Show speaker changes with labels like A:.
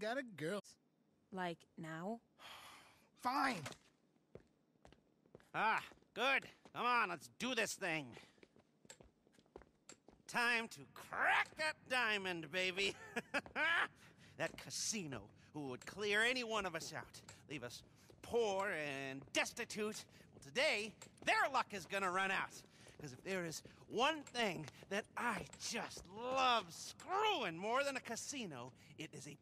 A: Got a girl.
B: Like now?
A: Fine.
C: Ah, good. Come on, let's do this thing. Time to crack that diamond, baby. that casino who would clear any one of us out, leave us poor and destitute. Well, today, their luck is gonna run out. Because if there is one thing that I just love screwing more than a casino, it is a